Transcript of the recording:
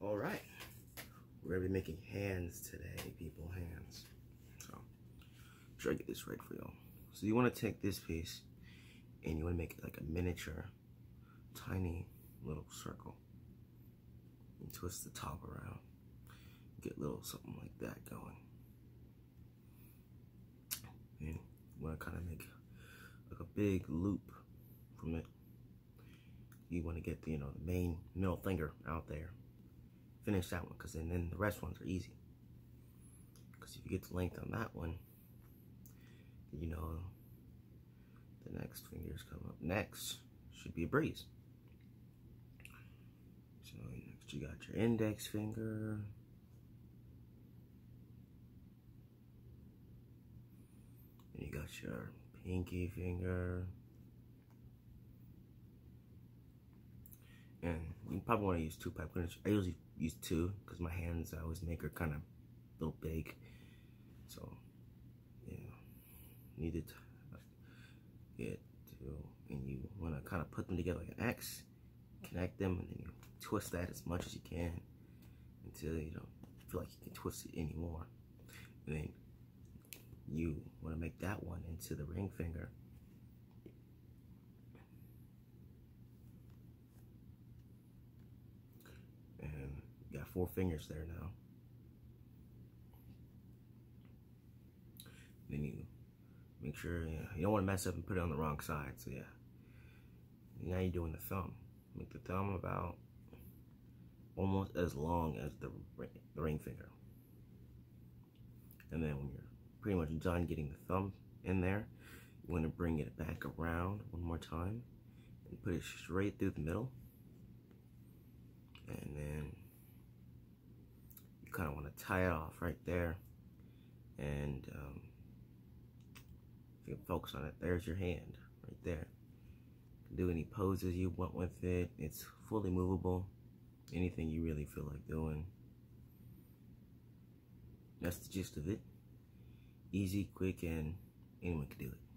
All right, we're gonna be making hands today, people, hands. So, try to get this right for y'all. So you wanna take this piece and you wanna make it like a miniature, tiny little circle. And twist the top around. Get little something like that going. And you wanna kinda make like a big loop from it. You wanna get the, you know, the main middle finger out there finish that one because then, then the rest ones are easy. Because if you get the length on that one, you know the next fingers come up next should be a breeze. So next you got your index finger. And you got your pinky finger. And you probably want to use two pipe cleaners. I usually use two because my hands I always make are kind of a little big. So, yeah, needed to get two. And you want to kind of put them together like an X, connect them, and then you twist that as much as you can until you don't feel like you can twist it anymore. And then you want to make that one into the ring finger. got four fingers there now. Then you make sure you, know, you don't want to mess up and put it on the wrong side. So yeah. Now you're doing the thumb. Make the thumb about almost as long as the ring, the ring finger. And then when you're pretty much done getting the thumb in there, you want to bring it back around one more time and put it straight through the middle. And then kind of want to tie it off right there. And um, you can focus on it, there's your hand right there. do any poses you want with it. It's fully movable. Anything you really feel like doing. That's the gist of it. Easy, quick, and anyone can do it.